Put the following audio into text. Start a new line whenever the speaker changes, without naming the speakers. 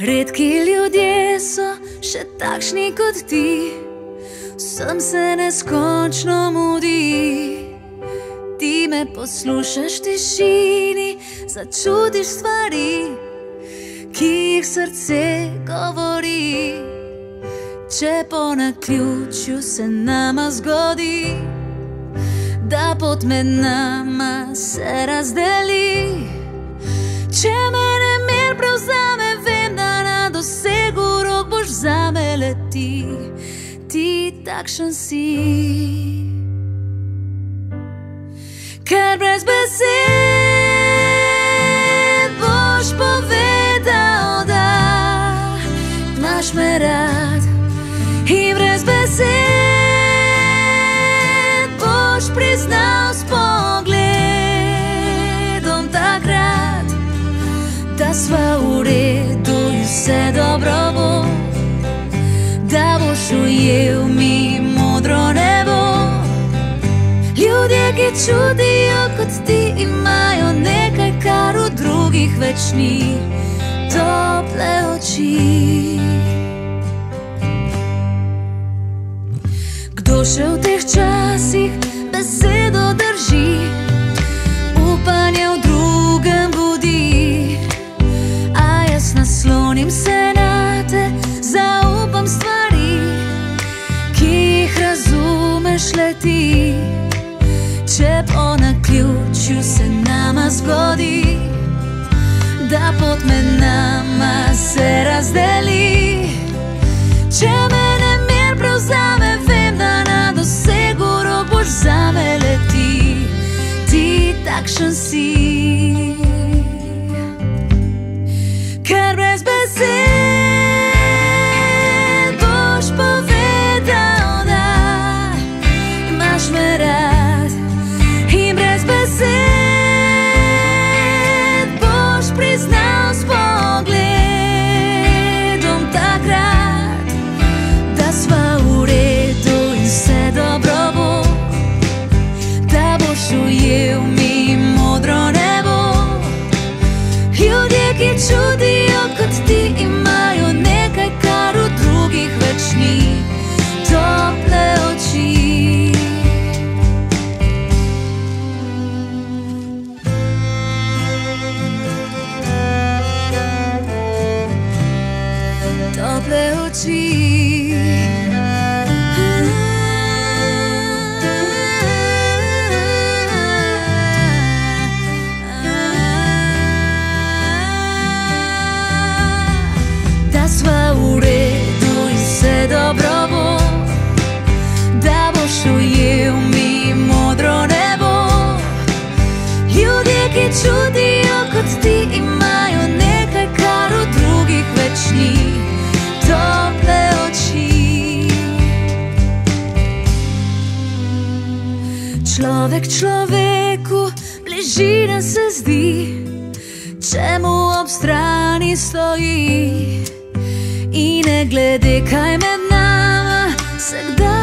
Redki ljudje so še takšni kot ti, sem se neskončno mudi. Ti me poslušaš tišini, začutiš stvari, ki jih srce govori. Če po naključju se nama zgodi, da pot med nama se razdeli. Takšen si. Ker brez besed boš povedal, da imaš me rad, čudijo kot ti, imajo nekaj, kar v drugih več ni, tople oči. Kdo še v teh časih besedo drži, upanje v drugem budi, a jaz naslonim se na te, zaupam stvari, ki jih razumeš le ti. Če po naključju se nama zgodi, da pot med nama se razdeli. Če me ne mir prevzame, vem, da na dosegu rok boš zame leti, ti takšen si. oči Da sve u redu i sve dobro bo Da boš u Človek človeku bližina se zdi, če mu ob strani stoji. In ne glede, kaj med nama se kdaj